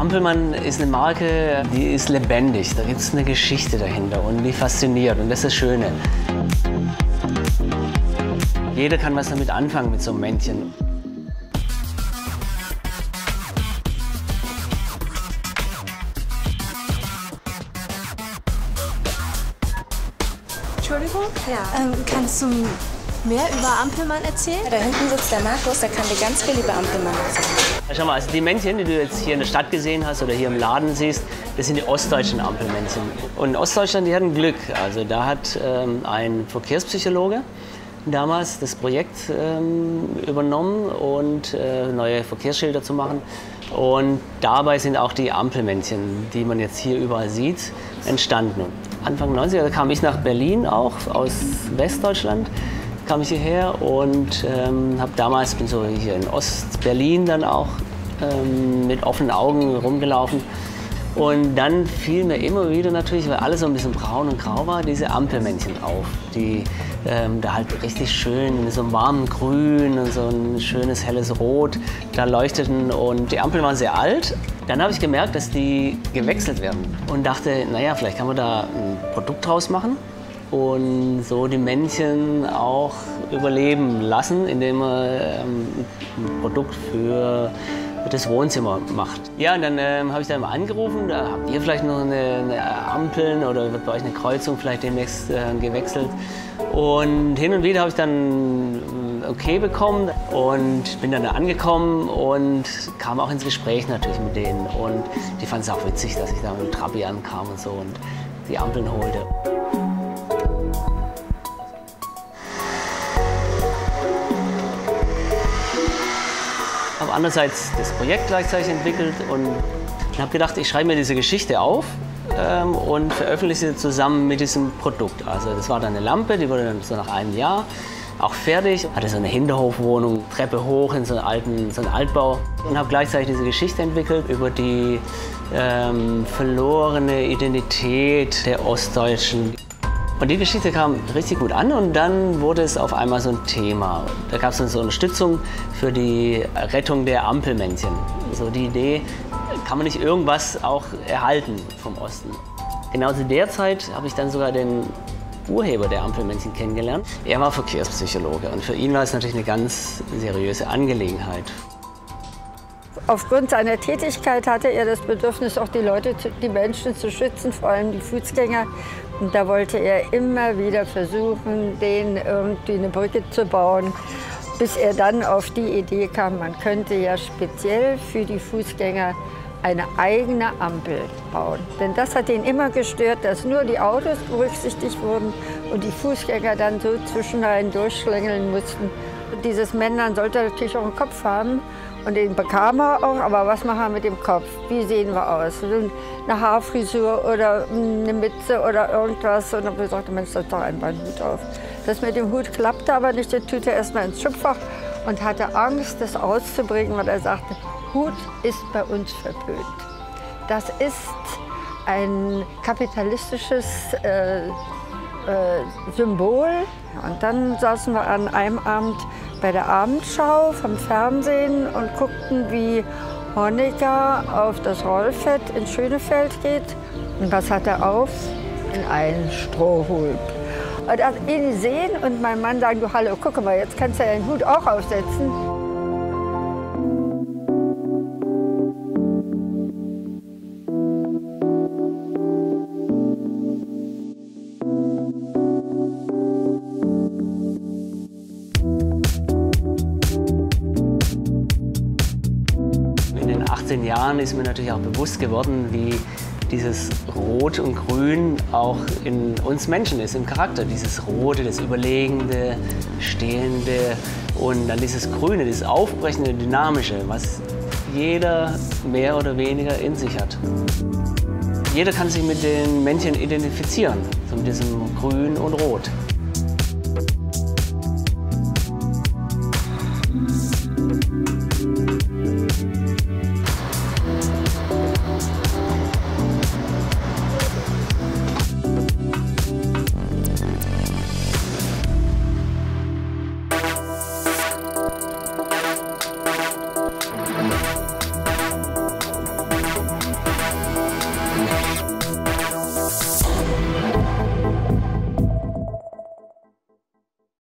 Ampelmann ist eine Marke, die ist lebendig. Da gibt es eine Geschichte dahinter und die fasziniert. Und das ist das Schöne. Jeder kann was damit anfangen mit so einem Männchen. Entschuldigung? Ja. Ähm, kannst du mehr über Ampelmann erzählen? Da hinten sitzt der Markus, der kann dir ganz viel über Ampelmann erzählen. Schau mal, also die Männchen, die du jetzt hier in der Stadt gesehen hast oder hier im Laden siehst, das sind die ostdeutschen Ampelmännchen. Und in Ostdeutschland, die hatten Glück. Also da hat ähm, ein Verkehrspsychologe damals das Projekt ähm, übernommen und äh, neue Verkehrsschilder zu machen. Und dabei sind auch die Ampelmännchen, die man jetzt hier überall sieht, entstanden. Anfang 90er kam ich nach Berlin auch aus Westdeutschland kam ich hierher und ähm, habe damals bin so hier in Ostberlin dann auch ähm, mit offenen Augen rumgelaufen. Und dann fiel mir immer wieder natürlich, weil alles so ein bisschen braun und grau war, diese Ampelmännchen auf, die ähm, da halt richtig schön in so einem warmen Grün und so ein schönes helles Rot da leuchteten. Und die Ampeln waren sehr alt. Dann habe ich gemerkt, dass die gewechselt werden. Und dachte, naja, vielleicht kann man da ein Produkt draus machen und so die Männchen auch überleben lassen, indem man ähm, ein Produkt für das Wohnzimmer macht. Ja, und dann ähm, habe ich dann mal angerufen, da habt ihr vielleicht noch eine, eine Ampeln oder wird bei euch eine Kreuzung vielleicht demnächst äh, gewechselt. Und hin und wieder habe ich dann okay bekommen und bin dann da angekommen und kam auch ins Gespräch natürlich mit denen. Und die fanden es auch witzig, dass ich da mit dem Trabi ankam und so und die Ampeln holte. Habe andererseits das Projekt gleichzeitig entwickelt und habe gedacht, ich schreibe mir diese Geschichte auf ähm, und veröffentliche sie zusammen mit diesem Produkt. Also das war dann eine Lampe, die wurde dann so nach einem Jahr auch fertig. Hatte so eine Hinterhofwohnung, Treppe hoch in so einen, alten, so einen Altbau und habe gleichzeitig diese Geschichte entwickelt über die ähm, verlorene Identität der Ostdeutschen. Und die Geschichte kam richtig gut an und dann wurde es auf einmal so ein Thema. Da gab es dann so Unterstützung für die Rettung der Ampelmännchen. So die Idee, kann man nicht irgendwas auch erhalten vom Osten? Genau zu der Zeit habe ich dann sogar den Urheber der Ampelmännchen kennengelernt. Er war Verkehrspsychologe und für ihn war es natürlich eine ganz seriöse Angelegenheit. Aufgrund seiner Tätigkeit hatte er das Bedürfnis, auch die Leute, die Menschen zu schützen, vor allem die Fußgänger. Und da wollte er immer wieder versuchen, denen irgendwie eine Brücke zu bauen, bis er dann auf die Idee kam, man könnte ja speziell für die Fußgänger eine eigene Ampel bauen. Denn das hat ihn immer gestört, dass nur die Autos berücksichtigt wurden und die Fußgänger dann so zwischenrein durchschlängeln mussten. Dieses Männlein sollte natürlich auch einen Kopf haben. Und den bekam er auch, aber was machen wir mit dem Kopf? Wie sehen wir aus? Eine Haarfrisur oder eine Mütze oder irgendwas. Und dann habe ich gesagt, Mensch, das doch einfach einen Hut auf. Das mit dem Hut klappte aber nicht. Der tut er erstmal ins Schubfach und hatte Angst, das auszubringen, weil er sagte, Hut ist bei uns verpönt. Das ist ein kapitalistisches äh, äh, Symbol. Und dann saßen wir an einem Abend bei der Abendschau vom Fernsehen und guckten, wie Honecker auf das Rollfett in Schönefeld geht. Und was hat er auf? Einen Strohhut. Und als ihn sehen und mein Mann sagen, du hallo, guck mal, jetzt kannst du den Hut auch aufsetzen. Jahren Jahren ist mir natürlich auch bewusst geworden, wie dieses Rot und Grün auch in uns Menschen ist, im Charakter. Dieses Rote, das Überlegende, Stehende und dann dieses Grüne, dieses Aufbrechende, Dynamische, was jeder mehr oder weniger in sich hat. Jeder kann sich mit den Männchen identifizieren, so mit diesem Grün und Rot.